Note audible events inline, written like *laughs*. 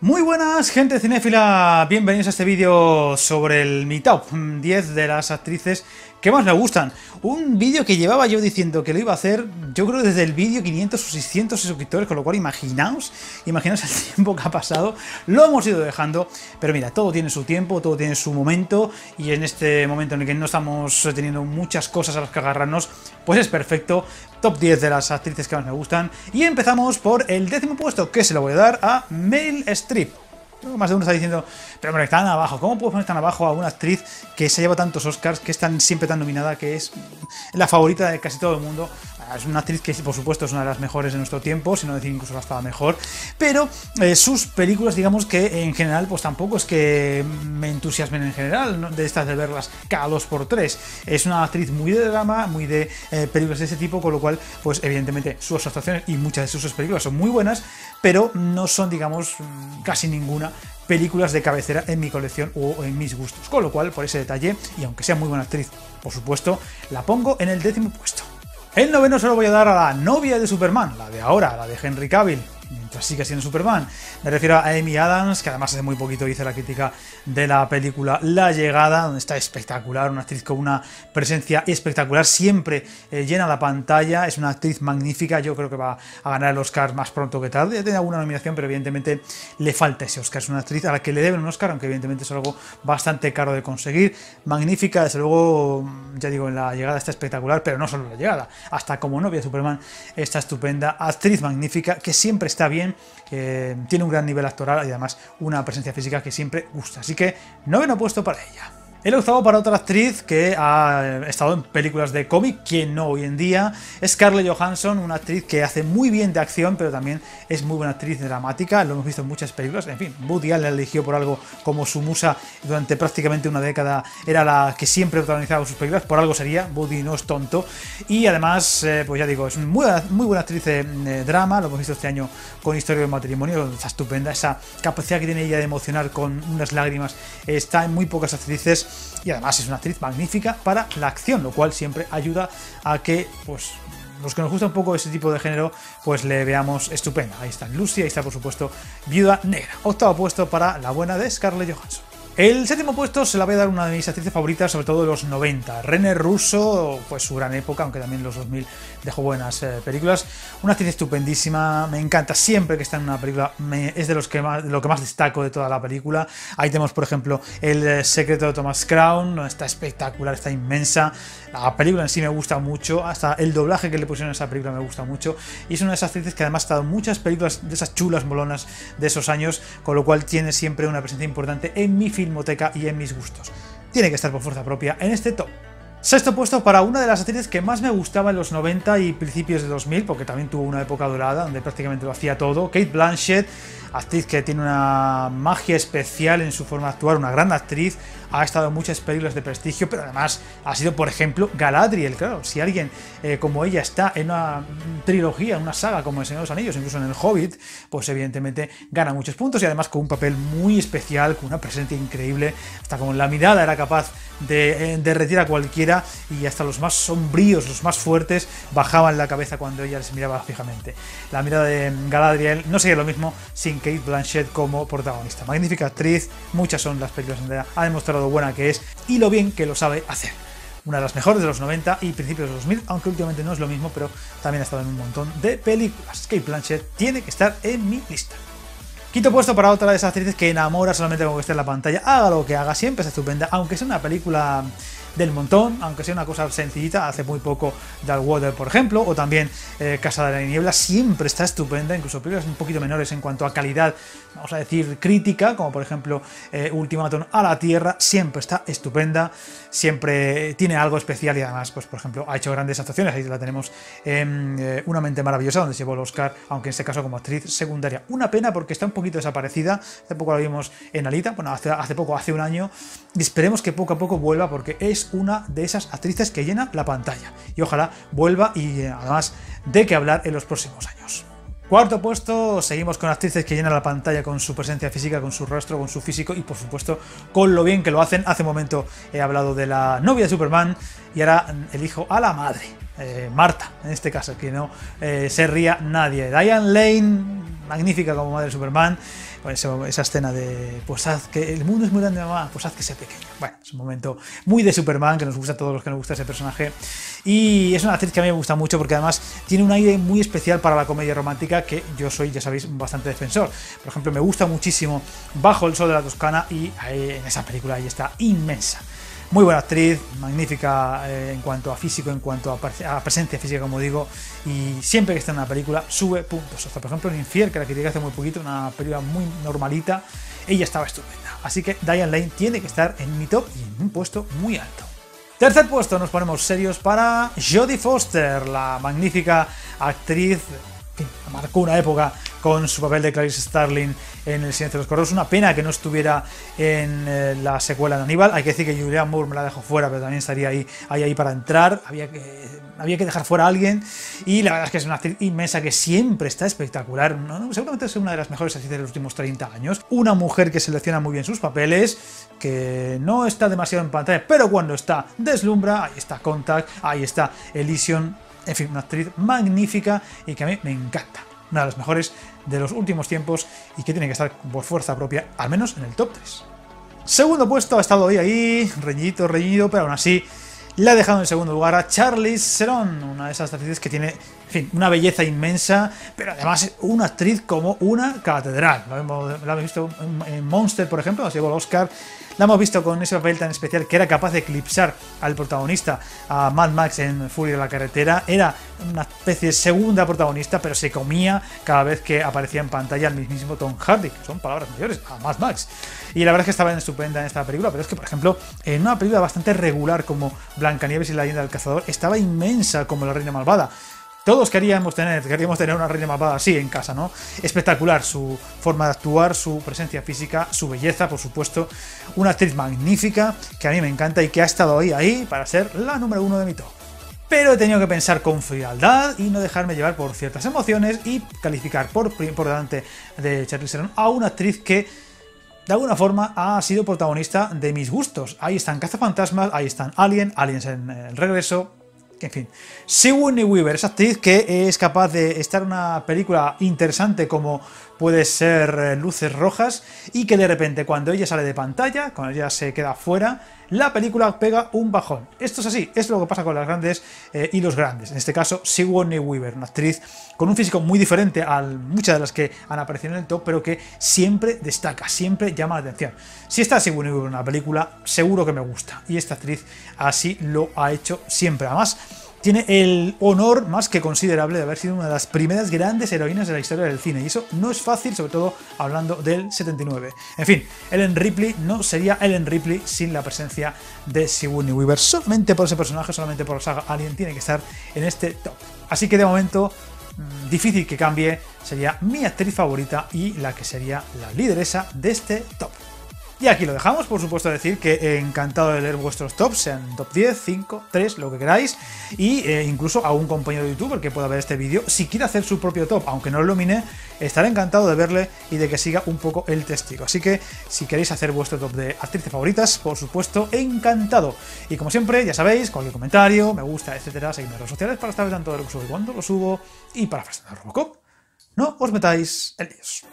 Muy buenas gente cinéfila, bienvenidos a este vídeo sobre el mi top 10 de las actrices que más me gustan. Un vídeo que llevaba yo diciendo que lo iba a hacer, yo creo desde el vídeo 500 o 600 suscriptores, con lo cual imaginaos, imaginaos *laughs* el tiempo que ha pasado, lo hemos ido dejando, pero mira, todo tiene su tiempo, todo tiene su momento, y en este momento en el que no estamos teniendo muchas cosas a las que agarrarnos, pues es perfecto, top 10 de las actrices que más me gustan, y empezamos por el décimo puesto, que se lo voy a dar a Más de uno está diciendo, pero hombre, tan abajo, ¿cómo puedo poner tan abajo a una actriz que se lleva tantos Oscars, que es tan, siempre tan nominada, que es la favorita de casi todo el mundo? Es una actriz que, por supuesto, es una de las mejores de nuestro tiempo, si no decir incluso la estaba mejor, pero eh, sus películas, digamos que en general, pues tampoco es que me entusiasmen en general, de estas de verlas cada dos por tres. Es una actriz muy de drama, muy de eh, películas de ese tipo, con lo cual, pues evidentemente sus actuaciones y muchas de sus películas son muy buenas, pero no son, digamos, casi ninguna películas de cabecera en mi colección o en mis gustos. Con lo cual, por ese detalle, y aunque sea muy buena actriz, por supuesto, la pongo en el décimo puesto. El noveno se lo voy a dar a la novia de Superman, la de ahora, la de Henry Cavill, sigue siendo Superman. Me refiero a Amy Adams, que además hace muy poquito hice la crítica de la película La Llegada, donde está espectacular, una actriz con una presencia espectacular, siempre eh, llena la pantalla, es una actriz magnífica, yo creo que va a ganar el Oscar más pronto que tarde, ya tiene alguna nominación, pero evidentemente le falta ese Oscar, es una actriz a la que le deben un Oscar, aunque evidentemente es algo bastante caro de conseguir, magnífica, desde luego, ya digo, en La Llegada está espectacular, pero no solo La Llegada, hasta como novia de Superman está estupenda, actriz magnífica, que siempre está bien, tiene un gran nivel actoral y además una presencia física que siempre gusta. Así que noveno puesto para ella. El octavo para otra actriz que ha estado en películas de cómic, quien no hoy en día, es Scarlett Johansson, una actriz que hace muy bien de acción, pero también es muy buena actriz dramática, lo hemos visto en muchas películas, en fin, Woody la eligió por algo como su musa durante prácticamente una década, era la que siempre protagonizaba sus películas, por algo sería, Woody no es tonto, y además, eh, pues ya digo, es muy muy buena actriz de drama, lo hemos visto este año con Historia de Matrimonio, está estupenda, esa capacidad que tiene ella de emocionar con unas lágrimas, está en muy pocas actrices, y además es una actriz magnífica para la acción, lo cual siempre ayuda a que pues los que nos gusta un poco ese tipo de género, pues le veamos estupenda. Ahí está Lucy, ahí está por supuesto Viuda Negra. Octavo puesto para la buena de Scarlett Johansson. El séptimo puesto se la voy a dar una de mis actrices favoritas, sobre todo de los 90. René Russo, pues su gran época, aunque también los 2000 dejó buenas eh, películas. Una actriz estupendísima, me encanta siempre que está en una película, es de los que más, lo que más destaco de toda la película. Ahí tenemos, por ejemplo, El eh, secreto de Thomas Crown, está espectacular, está inmensa. La película en sí me gusta mucho, hasta el doblaje que le pusieron a esa película me gusta mucho. Y es una de esas actrices que además ha estado en muchas películas de esas chulas molonas de esos años, con lo cual tiene siempre una presencia importante en mi film y en mis gustos. Tiene que estar por fuerza propia en este top. Sexto puesto para una de las actrices que más me gustaba en los 90 y principios de 2000, porque también tuvo una época dorada donde prácticamente lo hacía todo, Kate Blanchett, actriz que tiene una magia especial en su forma de actuar, una gran actriz, ha estado en muchas películas de prestigio, pero además ha sido, por ejemplo, Galadriel, claro, si alguien eh, como ella está en una trilogía, en una saga como El Señor de los Anillos, incluso en El Hobbit, pues evidentemente gana muchos puntos y además con un papel muy especial, con una presencia increíble, hasta con la mirada era capaz de eh, derretir a y hasta los más sombríos, los más fuertes, bajaban la cabeza cuando ella les miraba fijamente. La mirada de Galadriel no sería lo mismo sin Kate Blanchett como protagonista. Magnífica actriz, muchas son las películas en ha demostrado lo buena que es y lo bien que lo sabe hacer. Una de las mejores de los 90 y principios de los 2000, aunque últimamente no es lo mismo, pero también ha estado en un montón de películas. Kate Blanchett tiene que estar en mi lista. Quinto puesto para otra de esas actrices que enamora solamente con que esté en la pantalla. Haga lo que haga, siempre es estupenda, aunque sea una película del montón, aunque sea una cosa sencillita, hace muy poco Water, por ejemplo, o también eh, Casa de la Niebla, siempre está estupenda, incluso películas un poquito menores en cuanto a calidad, vamos a decir, crítica, como por ejemplo eh, Ultimatum a la Tierra, siempre está estupenda, siempre tiene algo especial y además, pues por ejemplo, ha hecho grandes actuaciones, ahí la tenemos en eh, Una mente maravillosa, donde se llevó el Oscar, aunque en este caso como actriz secundaria. Una pena porque está un poquito desaparecida, hace poco la vimos en Alita, bueno, hace, hace poco, hace un año, y esperemos que poco a poco vuelva porque es una de esas actrices que llena la pantalla. Y ojalá vuelva y además de que hablar en los próximos años. Cuarto puesto, seguimos con actrices que llenan la pantalla con su presencia física, con su rostro, con su físico y por supuesto con lo bien que lo hacen. Hace un momento he hablado de la novia de Superman y ahora elijo a la madre, eh, Marta, en este caso, que no eh, se ría nadie. Diane Lane, magnífica como madre de Superman, esa escena de, pues haz que el mundo es muy grande, mamá, pues haz que sea pequeño. Bueno, es un momento muy de Superman, que nos gusta a todos los que nos gusta ese personaje. Y es una actriz que a mí me gusta mucho porque además tiene un aire muy especial para la comedia romántica que yo soy, ya sabéis, bastante defensor. Por ejemplo, me gusta muchísimo Bajo el Sol de la Toscana y en esa película ahí está inmensa. Muy buena actriz, magnífica eh, en cuanto a físico, en cuanto a, presencia física, como digo, y siempre que está en una película sube puntos. Hasta por ejemplo en Infiel, que la critiqué hace muy poquito, una película muy normalita, ella estaba estupenda. Así que Diane Lane tiene que estar en mi top y en un puesto muy alto. Tercer puesto nos ponemos serios para Jodie Foster, la magnífica actriz marcó una época con su papel de Clarice Starling en El Silencio de los Correos. Una pena que no estuviera en eh, la secuela de Aníbal. Hay que decir que Julian Moore me la dejó fuera, pero también estaría ahí, ahí, ahí para entrar. Había que, había que dejar fuera a alguien. Y la verdad es que es una actriz inmensa que siempre está espectacular. seguramente es una de las mejores actrices de los últimos 30 años. Una mujer que selecciona muy bien sus papeles, que no está demasiado en pantalla, pero cuando está deslumbra. Ahí está Contact, ahí está Elysium. En fin, una actriz magnífica y que a mí me encanta una de las mejores de los últimos tiempos y que tiene que estar por fuerza propia, al menos en el top 3. Segundo puesto ha estado ahí, ahí, reñido, reñido, pero aún así le ha dejado en segundo lugar a Charlize Theron, una de esas actrices que tiene, en fin, una belleza inmensa, pero además una actriz como una catedral. La hemos, visto en Monster, por ejemplo, ha sido el Oscar la hemos visto con ese papel tan especial que era capaz de eclipsar al protagonista, a Mad Max en Furia de la Carretera. Era una especie de segunda protagonista, pero se comía cada vez que aparecía en pantalla el mismísimo Tom Hardy, que son palabras mayores, a Mad Max. Y la verdad es que estaba estupenda en esta película, pero es que, por ejemplo, en una película bastante regular como Blancanieves y la leyenda del cazador, estaba inmensa como la reina malvada. Todos queríamos tener, queríamos tener una reina malvada así en casa, ¿no? Espectacular su forma de actuar, su presencia física, su belleza, por supuesto. Una actriz magnífica que a mí me encanta y que ha estado ahí, ahí para ser la número uno de mi top. Pero he tenido que pensar con frialdad y no dejarme llevar por ciertas emociones y calificar por, por delante de Charlize Theron a una actriz que de alguna forma ha sido protagonista de mis gustos. Ahí están Cazafantasmas, ahí están Alien, Aliens en el regreso, en fin, Sigourney Weaver, esa actriz que es capaz de estar en una película interesante como puede ser eh, Luces Rojas y que de repente cuando ella sale de pantalla, cuando ella se queda fuera, la película pega un bajón. Esto es así, es lo que pasa con las grandes eh, y los grandes. En este caso, Sigourney Weaver, una actriz con un físico muy diferente a muchas de las que han aparecido en el top, pero que siempre destaca, siempre llama la atención. Si está Sigourney Weaver en una película, seguro que me gusta. Y esta actriz así lo ha hecho siempre. Además, tiene el honor más que considerable de haber sido una de las primeras grandes heroínas de la historia del cine. Y eso no es fácil, sobre todo hablando del 79. En fin, Ellen Ripley no sería Ellen Ripley sin la presencia de Sigourney Weaver. Solamente por ese personaje, solamente por la saga Alien, tiene que estar en este top. Así que de momento, mm, difícil que cambie, sería mi actriz favorita y la que sería la lideresa de este top. Y aquí lo dejamos, por supuesto decir que encantado de leer vuestros tops, sean top 10, 5, 3, lo que queráis, y eh, incluso a un compañero de youtuber que pueda ver este vídeo, si quiere hacer su propio top, aunque no lo domine, estaré encantado de verle y de que siga un poco el testigo. Así que si queréis hacer vuestro top de actrices favoritas, por supuesto, encantado. Y como siempre, ya sabéis, cualquier comentario, me gusta, etcétera, seguidme en redes sociales para estar tanto de lo que subo y cuándo lo subo, y para Robocop, no os metáis en líos.